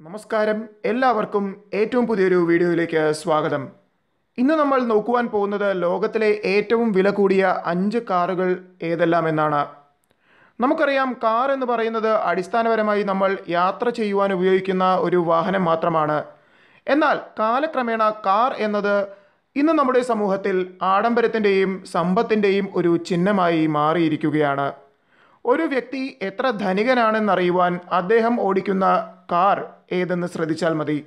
നമസ്കാരം. എല്ലാവർക്കും ഏറ്റവും പുതിയൊരു വീഡിയോയിലേക്ക് സ്വാഗതം. ഇന്ന് നമ്മൾ നോക്കുവാൻ പോകുന്നത് ലോകത്തിലെ ഏറ്റവും വില കൂടിയ അഞ്ച് കാറുകൾ ഏതെല്ലാം എന്നാണ്. നമുക്കറിയാം കാർ എന്ന് പറയുന്നത് അടിസ്ഥാനപരമായി നമ്മൾ യാത്ര ചെയ്യുവാൻ ഉപയോഗിക്കുന്ന ഒരു വാഹനം മാത്രമാണ്. എന്നാൽ കാലക്രമേണ കാർ എന്നത് ഇന്ന് നമ്മുടെ സമൂഹത്തിൽ ആഡംബരത്തിന്റെയും സമ്പത്തിന്റെയും ഒരു ചിഹ്നമായി മാറിയിരിക്കുകയാണ്. ഒരു വ്യക്തി എത്ര ധനികനാണെന്നറിയുവാൻ അദ്ദേഹം ഓടിക്കുന്ന കാർ ഏതെന്ന് ശ്രദ്ധിച്ചാൽ മതി.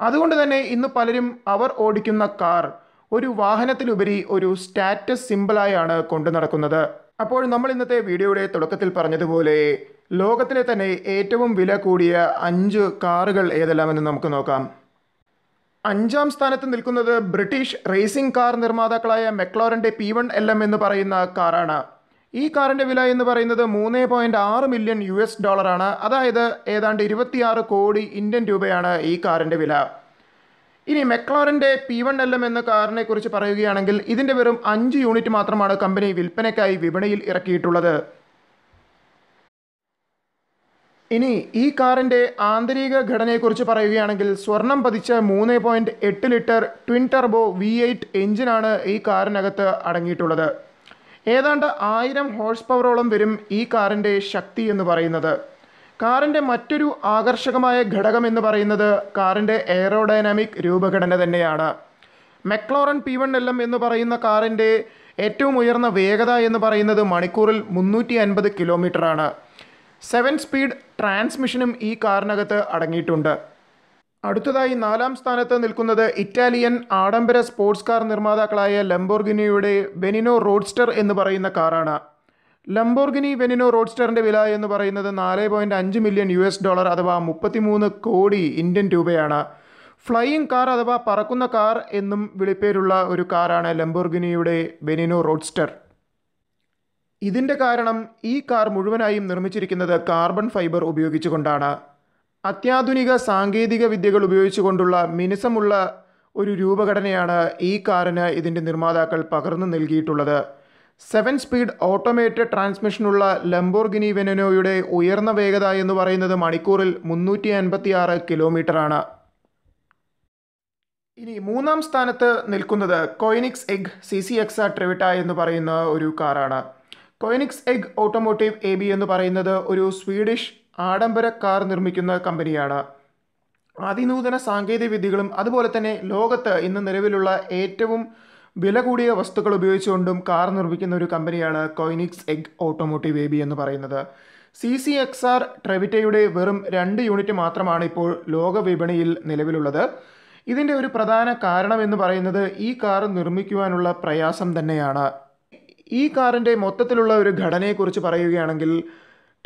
അതുകൊണ്ട് തന്നെ ഇന്ന് പലരും അവർ ഓടിക്കുന്ന കാർ ഒരു വാഹനത്തിലുപരി ഒരു സ്റ്റാറ്റസ് സിമ്പിളായാണ് കൊണ്ടു നടക്കുന്നത്. അപ്പോൾ നമ്മൾ ഇന്നത്തെ വീഡിയോയുടെ തുടക്കത്തിൽ പറഞ്ഞതുപോലെ ലോകത്തിലെ തന്നെ ഏറ്റവും വില കൂടിയ അഞ്ച് കാറുകൾ ഏതെല്ലാമെന്ന് നമുക്ക് നോക്കാം. അഞ്ചാം സ്ഥാനത്ത് നിൽക്കുന്നത് ബ്രിട്ടീഷ് റേസിംഗ് കാർ നിർമ്മാതാക്കളായ മെക്ലോറിന്റെ പി വൺ എൽ എം എന്ന് പറയുന്ന കാറാണ്. ഈ കാറിന്റെ വില എന്ന് പറയുന്നത് മൂന്ന് പോയിന്റ് ആറ് മില്യൺ യു എസ് ഡോളറാണ് അതായത് ഏതാണ്ട് ഇരുപത്തിയാറ് കോടി ഇന്ത്യൻ രൂപയാണ് ഈ കാറിന്റെ വില. ഇനി മെക്ലോറിന്റെ പി വൺ എൽ എം എന്ന കാറിനെ കുറിച്ച് പറയുകയാണെങ്കിൽ ഇതിന്റെ വെറും അഞ്ച് യൂണിറ്റ് മാത്രമാണ് കമ്പനി വിൽപ്പനയ്ക്കായി വിപണിയിൽ ഇറക്കിയിട്ടുള്ളത്. ഇനി ഈ കാറിന്റെ ആന്തരിക ഘടനയെക്കുറിച്ച് പറയുകയാണെങ്കിൽ സ്വർണം പതിച്ച മൂന്ന് പോയിന്റ് എട്ട് litre twin turbo V eight എഞ്ചിനാണ് ഈ കാറിനകത്ത് അടങ്ങിയിട്ടുള്ളത്. ഏതാണ്ട് ആയിരം ഹോഴ്സ് പവറോളം വരും ഈ കാറിന്റെ ശക്തി എന്ന് പറയുന്നത്. കാറിന്റെ മറ്റൊരു ആകർഷകമായ ഘടകം എന്ന് പറയുന്നത് കാറിന്റെ എയറോഡൈനാമിക് രൂപഘടന തന്നെയാണ്. McLaren P one L M എന്ന് പറയുന്ന കാറിന്റെ ഏറ്റവും ഉയർന്ന വേഗത എന്ന് പറയുന്നത് മണിക്കൂറിൽ മുന്നൂറ്റി അൻപത് കിലോമീറ്ററാണ്. സെവൻ സ്പീഡ് ട്രാൻസ്മിഷനും ഈ കാറിനകത്ത് അടങ്ങിയിട്ടുണ്ട്. അടുത്തതായി നാലാം സ്ഥാനത്ത് നിൽക്കുന്നത് ഇറ്റാലിയൻ ആഡംബര സ്പോർട്സ് കാർ നിർമ്മാതാക്കളായ ലംബോർഗിനിയുടെ ബെനിനോ റോഡ്സ്റ്റർ എന്ന് പറയുന്ന കാറാണ്. ലംബോർഗിനി ബെനിനോ റോഡ്സ്റ്ററിന്റെ വില എന്ന് പറയുന്നത് നാല് പോയിന്റ് അഞ്ച് മില്യൺ യു എസ് ഡോളർ അഥവാ മുപ്പത്തിമൂന്ന് കോടി ഇന്ത്യൻ രൂപയാണ്. ഫ്ലൈയിങ് കാർ അഥവാ പറക്കുന്ന കാർ എന്നും വിളിപ്പേരുള്ള ഒരു കാറാണ് ലംബോർഗിനിയുടെ ബെനിനോ റോഡ്സ്റ്റർ. ഇതിന്റെ കാരണം ഈ കാർ മുഴുവനായും നിർമ്മിച്ചിരിക്കുന്നത് കാർബൺ ഫൈബർ ഉപയോഗിച്ചുകൊണ്ടാണ്. അത്യാധുനിക സാങ്കേതിക വിദ്യകൾ ഉപയോഗിച്ചുകൊണ്ടുള്ള മിനുസമുള്ള ഒരു രൂപഘടനയാണ് ഈ കാറിന് ഇതിന്റെ നിർമ്മാതാക്കൾ പകർന്നു നൽകിയിട്ടുള്ളത്. സെവൻ സ്പീഡ് ഓട്ടോമേറ്റഡ് ട്രാൻസ്മിഷനുള്ള ലംബോർഗിനി വെനനോയുടെ ഉയർന്ന വേഗത എന്ന് പറയുന്നത് മണിക്കൂറിൽ മുന്നൂറ്റി അൻപത്തി ആറ് കിലോമീറ്ററാണ്. ഇനി മൂന്നാം സ്ഥാനത്ത് നിൽക്കുന്നത് Koenigsegg C C X Trevita എന്ന് പറയുന്ന ഒരു കാറാണ്. Koenigsegg automotive A B എന്ന് പറയുന്നത് ഒരു സ്വീഡിഷ് ആഡംബര കാർ നിർമ്മിക്കുന്ന കമ്പനിയാണ്. അതിനൂതന സാങ്കേതിക വിദ്യകളും അതുപോലെ തന്നെ ലോകത്ത് ഇന്ന് നിലവിലുള്ള ഏറ്റവും വില കൂടിയ വസ്തുക്കൾ ഉപയോഗിച്ചുകൊണ്ടും കാർ നിർമ്മിക്കുന്ന ഒരു കമ്പനിയാണ് Koenigsegg automotive A B എന്ന് പറയുന്നത്. സി സി എക്സ് ആർ ട്രെവിറ്റയുടെ വെറും രണ്ട് യൂണിറ്റ് മാത്രമാണ് ഇപ്പോൾ ലോക വിപണിയിൽ നിലവിലുള്ളത്. ഇതിന്റെ ഒരു പ്രധാന കാരണം എന്ന് പറയുന്നത് ഈ കാർ നിർമ്മിക്കുവാനുള്ള പ്രയാസം തന്നെയാണ്. ഈ കാറിന്റെ മൊത്തത്തിലുള്ള ഒരു ഘടനയെക്കുറിച്ച് പറയുകയാണെങ്കിൽ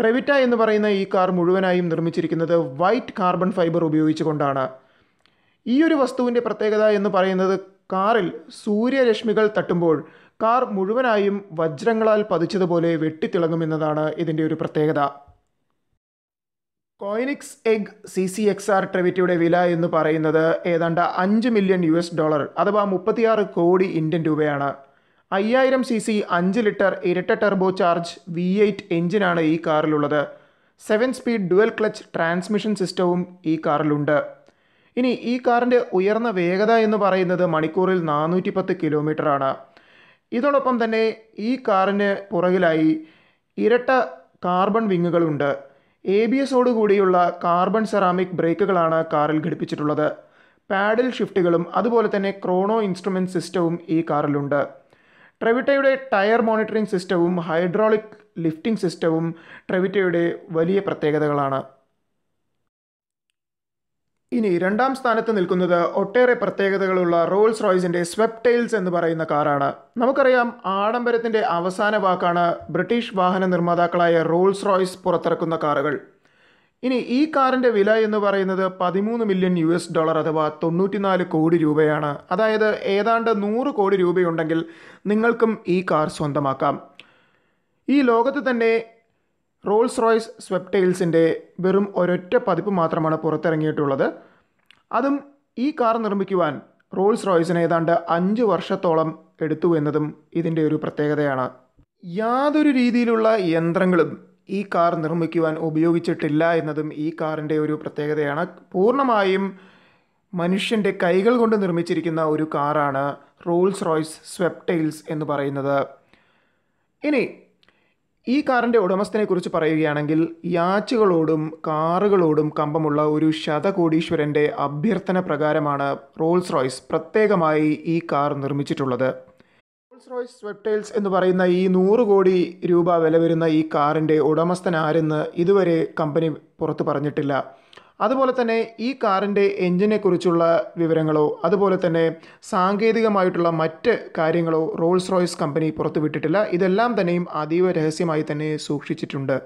ട്രെവിറ്റ എന്ന് പറയുന്ന ഈ കാർ മുഴുവനായും നിർമ്മിച്ചിരിക്കുന്നത് വൈറ്റ് കാർബൺ ഫൈബർ ഉപയോഗിച്ചുകൊണ്ടാണ്. ഈ ഒരു വസ്തുവിന്റെ പ്രത്യേകത എന്ന് പറയുന്നത് കാറിൽ സൂര്യരശ്മികൾ തട്ടുമ്പോൾ കാർ മുഴുവനായും വജ്രങ്ങളാൽ പതിച്ചതുപോലെ വെട്ടിത്തിളങ്ങുമെന്നതാണ് ഇതിന്റെ ഒരു പ്രത്യേകത. Koenigsegg C C X R ട്രെവിറ്റയുടെ വില എന്ന് പറയുന്നത് ഏതാണ്ട് അഞ്ച് മില്യൺ യു എസ് ഡോളർ അഥവാ മുപ്പത്തിയാറ് കോടി ഇന്ത്യൻ രൂപയാണ്. അയ്യായിരം സി സി അഞ്ച് ലിറ്റർ ഇരട്ട ടെർബോ ചാർജ് വി എയ്റ്റ് എഞ്ചിനാണ് ഈ കാറിലുള്ളത്. Seven speed dual clutch transmission സിസ്റ്റവും ഈ കാറിലുണ്ട്. ഇനി ഈ കാറിന്റെ ഉയർന്ന വേഗത എന്ന് പറയുന്നത് മണിക്കൂറിൽ നാനൂറ്റി പത്ത് കിലോമീറ്ററാണ്. ഇതോടൊപ്പം തന്നെ ഈ കാറിന് പുറകിലായി ഇരട്ട കാർബൺ വിങ്ങുകളുണ്ട് എ ബി എസോട് കൂടിയുള്ള കാർബൺ സെറാമിക് ബ്രേക്കുകളാണ് കാറിൽ ഘടിപ്പിച്ചിട്ടുള്ളത്. പാഡിൽ ഷിഫ്റ്റുകളും അതുപോലെ തന്നെ ക്രോണോ ഇൻസ്ട്രുമെന്റ് സിസ്റ്റവും ഈ കാറിലുണ്ട്. ട്രെവിറ്റയുടെ ടയർ മോണിറ്ററിംഗ് സിസ്റ്റവും ഹൈഡ്രോളിക് ലിഫ്റ്റിംഗ് സിസ്റ്റവും ട്രെവിറ്റയുടെ വലിയ പ്രത്യേകതകളാണ്. ഇനി രണ്ടാം സ്ഥാനത്ത് നിൽക്കുന്നത് ഒട്ടേറെ പ്രത്യേകതകളുള്ള റോൾസ് റോയ്സിന്റെ സ്വെപ്റ്റെയിൽസ് എന്ന് പറയുന്ന കാറാണ്. നമുക്കറിയാം ആഡംബരത്തിന്റെ അവസാന വാക്കാണ് ബ്രിട്ടീഷ് വാഹന നിർമ്മാതാക്കളായ റോൾസ് റോയ്സ് പുറത്തിറക്കുന്ന കാറുകൾ. ഇനി ഈ കാറിന്റെ വില എന്ന് പറയുന്നത് പതിമൂന്ന് മില്യൺ യു എസ് ഡോളർ അഥവാ തൊണ്ണൂറ്റിനാല് കോടി രൂപയാണ്. അതായത് ഏതാണ്ട് നൂറ് കോടി രൂപയുണ്ടെങ്കിൽ നിങ്ങൾക്കും ഈ കാർ സ്വന്തമാക്കാം. ഈ ലോകത്ത് തന്നെ റോൾസ് റോയ്സ് സ്വെപ്റ്റെയിൽസിന്റെ വെറും ഒരൊറ്റ പതിപ്പ് മാത്രമാണ് പുറത്തിറങ്ങിയിട്ടുള്ളത്. അതും ഈ കാർ നിർമ്മിക്കുവാൻ റോൾസ് റോയ്സിന് ഏതാണ്ട് അഞ്ച് വർഷത്തോളം എടുത്തു എന്നതും ഇതിന്റെ ഒരു പ്രത്യേകതയാണ്. യാതൊരു രീതിയിലുള്ള യന്ത്രങ്ങളും ഈ കാർ നിർമ്മിക്കുവാൻ ഉപയോഗിച്ചിട്ടില്ല എന്നതും ഈ കാറിന്റെ ഒരു പ്രത്യേകതയാണ്. പൂർണമായും മനുഷ്യന്റെ കൈകൾ കൊണ്ട് നിർമ്മിച്ചിരിക്കുന്ന ഒരു കാറാണ് റോൾസ് റോയ്സ് സ്വെപ്റ്റെയിൽസ് എന്ന് പറയുന്നത്. ഇനി ഈ കാറിന്റെ ഉടമസ്ഥനെ കുറിച്ച് പറയുകയാണെങ്കിൽ യാച്ചുകളോടും കാറുകളോടും കമ്പമുള്ള ഒരു ശതകോടീശ്വരന്റെ അഭ്യർത്ഥന പ്രകാരമാണ് റോൾസ് റോയ്സ് പ്രത്യേകമായി ഈ കാർ നിർമ്മിച്ചിട്ടുള്ളത്. റോൾസ് റോയ്സ് സ്വെപ്റ്റൈൽസ് എന്ന് പറയുന്ന ഈ നൂറ് കോടി രൂപ വില വരുന്ന ഈ കാറിന്റെ ഉടമസ്ഥൻ ആരെന്ന് ഇതുവരെ കമ്പനി പുറത്തു പറഞ്ഞിട്ടില്ല. അതുപോലെ തന്നെ ഈ കാറിന്റെ എഞ്ചിനെ കുറിച്ചുള്ള വിവരങ്ങളോ അതുപോലെ തന്നെ സാങ്കേതികമായിട്ടുള്ള മറ്റ് കാര്യങ്ങളോ റോൾസ് റോയ്സ് കമ്പനി പുറത്തുവിട്ടിട്ടില്ല ഇതെല്ലാം തന്നെയും അതീവ രഹസ്യമായി തന്നെ സൂക്ഷിച്ചിട്ടുണ്ട്.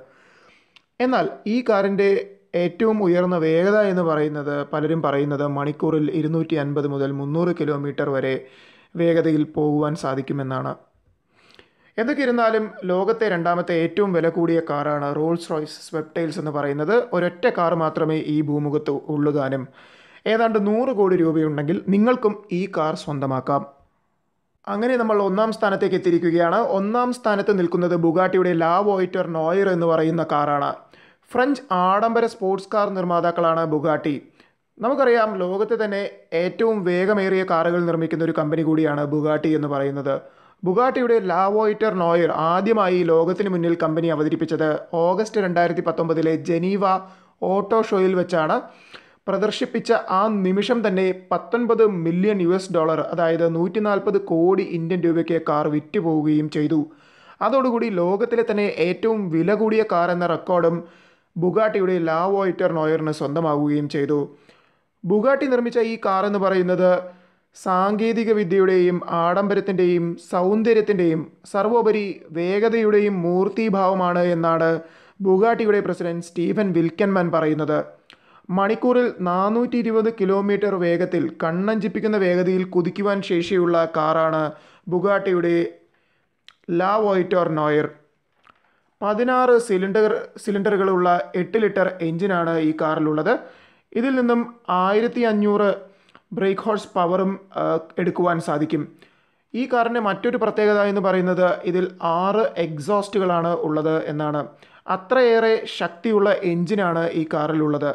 എന്നാൽ ഈ കാറിന്റെ ഏറ്റവും ഉയർന്ന വേഗത എന്ന് പറയുന്നത് പലരും പറയുന്നത് മണിക്കൂറിൽ ഇരുന്നൂറ്റി അൻപത് മുതൽ മുന്നൂറ് കിലോമീറ്റർ വരെ വേഗതയിൽ പോകുവാൻ സാധിക്കുമെന്നാണ്. എന്തൊക്കെയിരുന്നാലും ലോകത്തെ രണ്ടാമത്തെ ഏറ്റവും വില കൂടിയ കാറാണ് റോൾസ് റോയ്സ് സ്വെപ്റ്റൈൽസ് എന്ന് പറയുന്നത്. ഒരൊറ്റ കാർ മാത്രമേ ഈ ഭൂമുഖത്ത് ഉള്ളുതാനും ഏതാണ്ട് നൂറ് കോടി രൂപയുണ്ടെങ്കിൽ നിങ്ങൾക്കും ഈ കാർ സ്വന്തമാക്കാം. അങ്ങനെ നമ്മൾ ഒന്നാം സ്ഥാനത്തേക്ക് എത്തിയിരിക്കുകയാണ്. ഒന്നാം സ്ഥാനത്ത് നിൽക്കുന്നത് ബുഗാട്ടിയുടെ ലാ വോയിറ്റർ നോയർ എന്ന് പറയുന്ന കാറാണ്. ഫ്രഞ്ച് ആഡംബര സ്പോർട്സ് കാർ നിർമ്മാതാക്കളാണ് ബുഗാട്ടി. നമുക്കറിയാം ലോകത്തെ തന്നെ ഏറ്റവും വേഗമേറിയ കാറുകൾ നിർമ്മിക്കുന്ന ഒരു കമ്പനി കൂടിയാണ് ബുഗാട്ടി എന്ന് പറയുന്നത്. ബുഗാട്ടിയുടെ ലാവോയിറ്റർ നോയർ ആദ്യമായി ലോകത്തിന് മുന്നിൽ കമ്പനി അവതരിപ്പിച്ചത് ഓഗസ്റ്റ് രണ്ടായിരത്തി പത്തൊമ്പതിലെ ജനീവ ഓട്ടോ ഷോയിൽ വെച്ചാണ്. പ്രദർശിപ്പിച്ച ആ നിമിഷം തന്നെ പത്തൊൻപത് മില്യൺ യു എസ് ഡോളർ അതായത് നൂറ്റി നാൽപ്പത് കോടി ഇന്ത്യൻ രൂപയ്ക്ക് കാർ വിറ്റ് പോവുകയും ചെയ്തു. അതോടുകൂടി ലോകത്തിലെ തന്നെ ഏറ്റവും വില കൂടിയ കാർ എന്ന റെക്കോർഡും ബുഗാട്ടിയുടെ ലാവോയിറ്റർ നോയറിന് സ്വന്തമാവുകയും ചെയ്തു. ബുഗാട്ടി നിർമ്മിച്ച ഈ കാർ എന്ന് പറയുന്നത് സാങ്കേതിക വിദ്യയുടെയും ആഡംബരത്തിന്റെയും സൗന്ദര്യത്തിന്റെയും സർവോപരി വേഗതയുടെയും മൂർത്തിഭാവമാണ് എന്നാണ് ബുഗാട്ടിയുടെ പ്രസിഡന്റ് സ്റ്റീഫൻ വിൽക്കൻമാൻ പറയുന്നത്. മണിക്കൂറിൽ നാനൂറ്റി ഇരുപത് കിലോമീറ്റർ വേഗത്തിൽ കണ്ണഞ്ചിപ്പിക്കുന്ന വേഗതയിൽ കുതിക്കുവാൻ ശേഷിയുള്ള കാറാണ് ബുഗാട്ടിയുടെ ലാ വോയിറ്റോർ നോയർ. പതിനാറ് സിലിണ്ടർ സിലിണ്ടറുകളുള്ള എട്ട് ലിറ്റർ എഞ്ചിനാണ് ഈ കാറിലുള്ളത്. ഇതിൽ നിന്നും ആയിരത്തി അഞ്ഞൂറ് ബ്രേക്ക് ഹോഴ്സ് പവറും എടുക്കുവാൻ സാധിക്കും. ഈ കാറിന്റെ മറ്റൊരു പ്രത്യേകത എന്ന് പറയുന്നത് ഇതിൽ ആറ് എക്സോസ്റ്റുകളാണ് ഉള്ളത് എന്നാണ്. അത്രയേറെ ശക്തിയുള്ള എഞ്ചിനാണ് ഈ കാറിലുള്ളത്.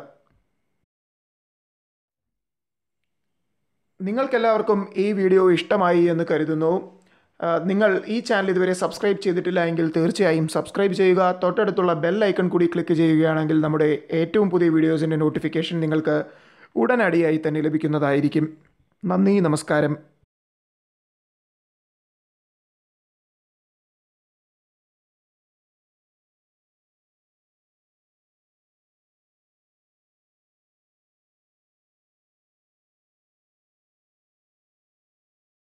നിങ്ങൾക്കെല്ലാവർക്കും ഈ വീഡിയോ ഇഷ്ടമായി എന്ന് കരുതുന്നു. നിങ്ങൾ ഈ ചാനൽ ഇതുവരെ സബ്സ്ക്രൈബ് ചെയ്തിട്ടില്ല എങ്കിൽ തീർച്ചയായും സബ്സ്ക്രൈബ് ചെയ്യുക. തൊട്ടടുത്തുള്ള ബെൽ ഐക്കൺ കൂടി ക്ലിക്ക് ചെയ്യുകയാണെങ്കിൽ നമ്മുടെ ഏറ്റവും പുതിയ വീഡിയോസിന്റെ നോട്ടിഫിക്കേഷൻ നിങ്ങൾക്ക് ഉടനടിയായി തന്നെ ലഭിക്കുന്നതായിരിക്കും. നന്ദി നമസ്കാരം.